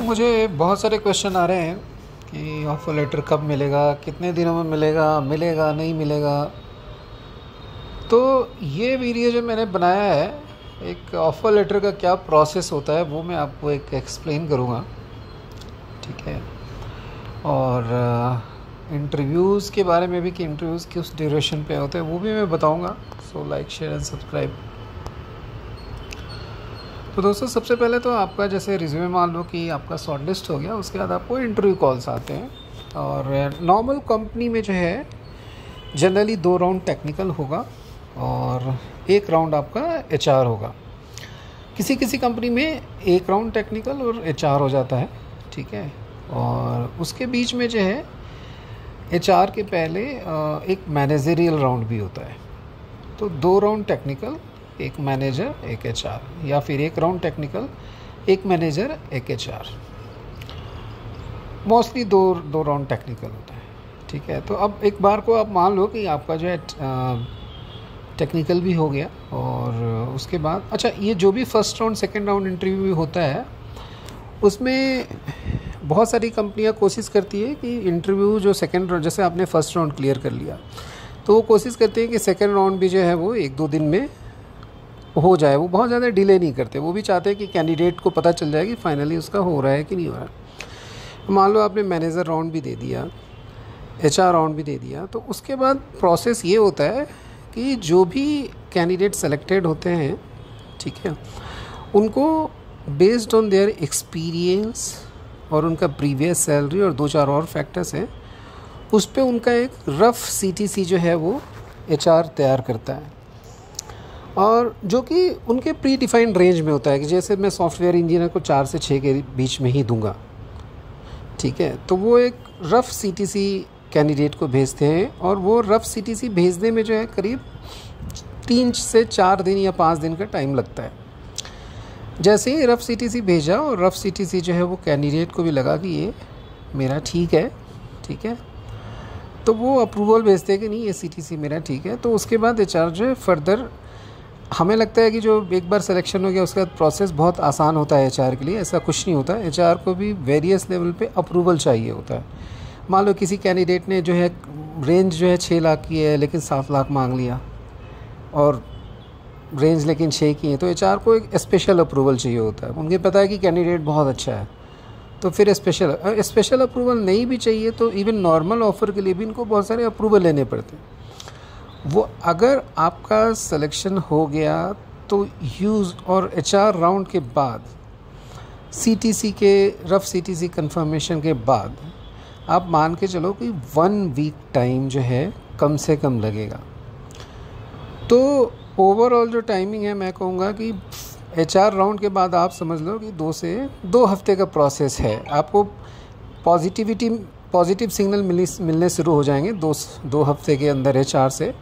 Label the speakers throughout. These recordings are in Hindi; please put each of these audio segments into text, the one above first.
Speaker 1: मुझे बहुत सारे क्वेश्चन आ रहे हैं कि ऑफ़र लेटर कब मिलेगा, कितने दिनों में मिलेगा मिलेगा, नहीं मिलेगा। तो ये वीडियो जो मैंने बनाया है, एक ऑफ़र लेटर का क्या प्रोसेस होता है, वो मैं आपको एक एक्सप्लेन करूँगा। ठीक है? और इंटरव्यूज़ के बारे में भी कि इंटरव्यूज़ किस ड्यूरेशन पे होते हैं, वो भी मैं बताऊँगा। So like share and subscribe तो दोस्तों, सबसे पहले तो आपका जैसे रिज्यूमे मान लो कि आपका शॉर्ट लिस्ट हो गया, उसके बाद आपको इंटरव्यू कॉल्स आते हैं। और नॉर्मल कंपनी में जो है जनरली दो राउंड टेक्निकल होगा और एक राउंड आपका एचआर होगा। किसी किसी कंपनी में एक राउंड टेक्निकल और एचआर हो जाता है, ठीक है? और उसके बीच में जो है एचआर के पहले एक मैनेजरियल राउंड भी होता है। तो दो राउंड टेक्निकल एक मैनेजर एक एच या फिर एक राउंड टेक्निकल एक मैनेजर एक एच मोस्टली दो दो राउंड टेक्निकल होता है, ठीक है? तो अब एक बार को आप मान लो कि आपका जो है टेक्निकल भी हो गया और उसके बाद अच्छा ये जो भी first round second round interview भी होता है, उसमें बहुत सारी कंपनियाँ कोशिश करती है कि इंटरव्यू जो सेकेंड राउंड जैसे आपने फ़र्स्ट राउंड क्लियर कर लिया तो वो कोशिश करती है कि सेकेंड राउंड भी जो है वो एक दो दिन में हो जाए, वो बहुत ज़्यादा डिले नहीं करते। वो भी चाहते हैं कि कैंडिडेट को पता चल जाए कि फाइनली उसका हो रहा है कि नहीं हो रहा है। मान लो आपने मैनेजर राउंड भी दे दिया एचआर राउंड भी दे दिया तो उसके बाद प्रोसेस ये होता है कि जो भी कैंडिडेट सेलेक्टेड होते हैं, ठीक है, उनको बेस्ड ऑन देयर एक्सपीरियंस और उनका प्रीवियस सैलरी और दो चार और फैक्टर्स हैं, उस पर उनका एक रफ़ सीटीसी जो है वो एचआर तैयार करता है। और जो कि उनके प्री डिफाइंड रेंज में होता है कि जैसे मैं सॉफ्टवेयर इंजीनियर को चार से छः के बीच में ही दूँगा। ठीक है? तो वो एक रफ़ सीटीसी कैंडिडेट को भेजते हैं और वो रफ़ सीटीसी भेजने में जो है करीब तीन से चार दिन या पाँच दिन का टाइम लगता है। जैसे ही रफ़ सीटीसी भेजा और रफ़ सी जो है वो कैंडिडेट को भी लगा कि ये मेरा ठीक है ठीक है? तो वो अप्रूवल भेजते हैं कि नहीं, ये सीटीसी मेरा ठीक है। तो उसके बाद एच जो है फर्दर हमें लगता है कि जो एक बार सिलेक्शन हो गया, उसके बाद प्रोसेस बहुत आसान होता है एचआर के लिए, ऐसा कुछ नहीं होता। एचआर को भी वेरियस लेवल पे अप्रूवल चाहिए होता है। मान लो किसी कैंडिडेट ने जो है रेंज जो है छः लाख की है, लेकिन सात लाख मांग लिया, और रेंज लेकिन छः की है तो एचआर को एक स्पेशल अप्रूवल चाहिए होता है। उनके पता है कि कैंडिडेट बहुत अच्छा है तो फिर स्पेशल स्पेशल अप्रूवल नहीं भी चाहिए तो इवन नॉर्मल ऑफ़र के लिए भी इनको बहुत सारे अप्रूवल लेने पड़ते हैं। वो अगर आपका सिलेक्शन हो गया तो यूज़ और एचआर राउंड के बाद सीटीसी के रफ सी टी कन्फर्मेशन के बाद, आप मान के चलो कि वन वीक टाइम जो है कम से कम लगेगा। तो ओवरऑल जो टाइमिंग है, मैं कहूँगा कि एचआर राउंड के बाद आप समझ लो कि दो से दो हफ़्ते का प्रोसेस है। आपको पॉजिटिविटी पॉजिटिव सिग्नल मिली, मिलने शुरू हो जाएँगे दो दो हफ़्ते के अंदर एचआर से।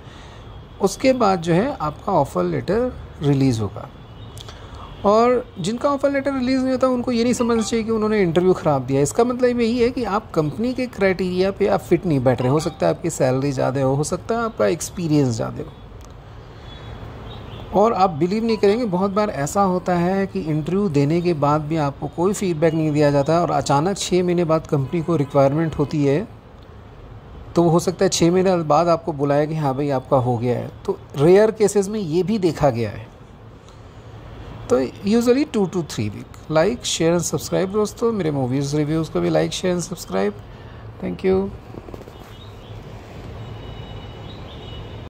Speaker 1: उसके बाद जो है आपका ऑफ़र लेटर रिलीज़ होगा। और जिनका ऑफ़र लेटर रिलीज़ नहीं होता, उनको ये नहीं समझना चाहिए कि उन्होंने इंटरव्यू ख़राब दिया। इसका मतलब यही है कि आप कंपनी के क्राइटेरिया पे आप फिट नहीं बैठ रहे। हो सकता है आपकी सैलरी ज़्यादा हो हो सकता है आपका एक्सपीरियंस ज़्यादा हो। और आप बिलीव नहीं करेंगे, बहुत बार ऐसा होता है कि इंटरव्यू देने के बाद भी आपको कोई फीडबैक नहीं दिया जाता और अचानक छः महीने बाद कंपनी को रिक्वायरमेंट होती है तो हो सकता है छः महीने बाद आपको बुलाया कि हाँ भाई आपका हो गया है। तो रेयर केसेस में ये भी देखा गया है। तो usually two two three week like share and subscribe दोस्तों। मेरे मूवीज़ रिव्यूज़ को भी like share and subscribe thank you